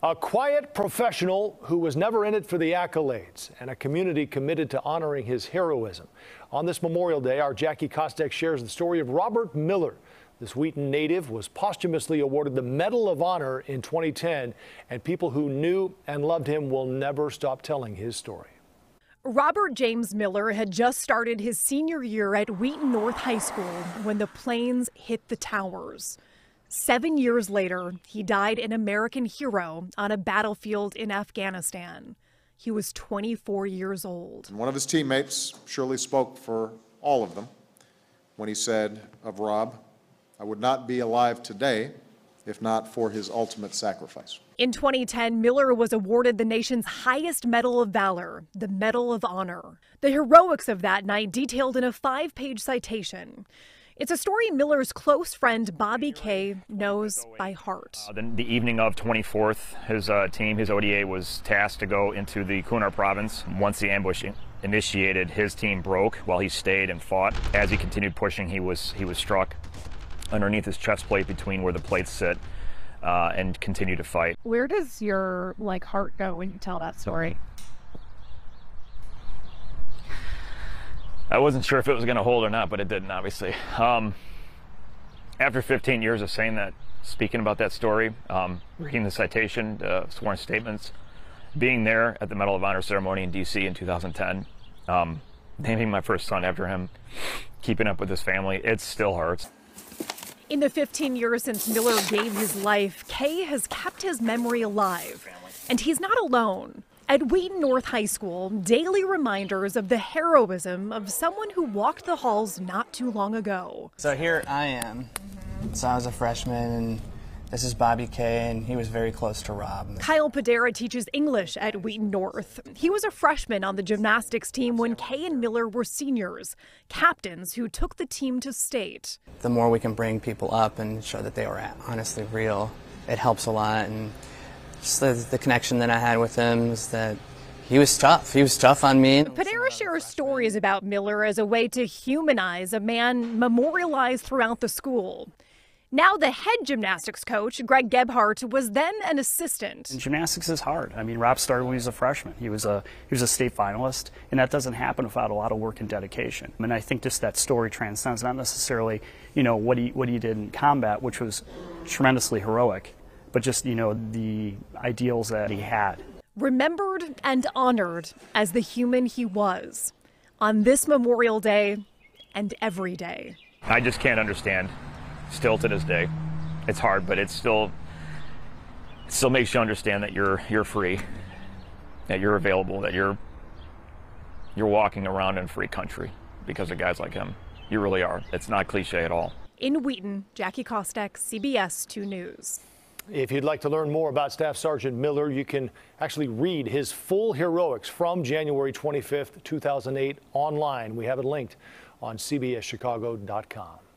A quiet professional who was never in it for the accolades and a community committed to honoring his heroism. On this Memorial Day, our Jackie Kostek shares the story of Robert Miller. This Wheaton native was posthumously awarded the Medal of Honor in 2010, and people who knew and loved him will never stop telling his story. Robert James Miller had just started his senior year at Wheaton North High School when the planes hit the towers. Seven years later, he died an American hero on a battlefield in Afghanistan. He was 24 years old. One of his teammates surely spoke for all of them when he said of Rob, I would not be alive today if not for his ultimate sacrifice. In 2010, Miller was awarded the nation's highest Medal of Valor, the Medal of Honor. The heroics of that night detailed in a five page citation. It's a story Miller's close friend Bobby Kay knows by heart. Uh, the, the, evening of 24th, his uh, team, his ODA, was tasked to go into the Kunar province. Once the ambush initiated, his team broke while he stayed and fought. As he continued pushing, he was he was struck underneath his chest plate between where the plates sit. Uh, and continue to fight. Where does your like heart go when you tell that story? I wasn't sure if it was going to hold or not, but it didn't, obviously. Um, after 15 years of saying that, speaking about that story, um, reading the citation, uh, sworn statements, being there at the Medal of Honor ceremony in D.C. in 2010, um, naming my first son after him, keeping up with his family, it still hurts. In the 15 years since Miller gave his life, Kay has kept his memory alive. And he's not alone. At Wheaton North High School, daily reminders of the heroism of someone who walked the halls not too long ago. So here I am. So I was a freshman, and this is Bobby Kay, and he was very close to Rob. Kyle Padera teaches English at Wheaton North. He was a freshman on the gymnastics team when Kay and Miller were seniors, captains who took the team to state. The more we can bring people up and show that they are honestly real, it helps a lot. And just the, the connection that I had with him was that he was tough. He was tough on me. Padera shares stories about Miller as a way to humanize a man memorialized throughout the school. Now, the head gymnastics coach, Greg Gebhardt, was then an assistant. And gymnastics is hard. I mean, Rob started when he was a freshman. He was a he was a state finalist, and that doesn't happen without a lot of work and dedication. And I think just that story transcends not necessarily, you know, what he what he did in combat, which was tremendously heroic, but just, you know, the ideals that he had. Remembered and honored as the human he was on this Memorial Day and every day. I just can't understand still to this day. It's hard, but it's still it still makes you understand that you're you're free, that you're available, that you're you're walking around in free country because of guys like him. You really are. It's not cliche at all. In Wheaton, Jackie Kostek, CBS 2 News. If you'd like to learn more about Staff Sergeant Miller, you can actually read his full heroics from January 25th, 2008 online. We have it linked on cbschicago.com.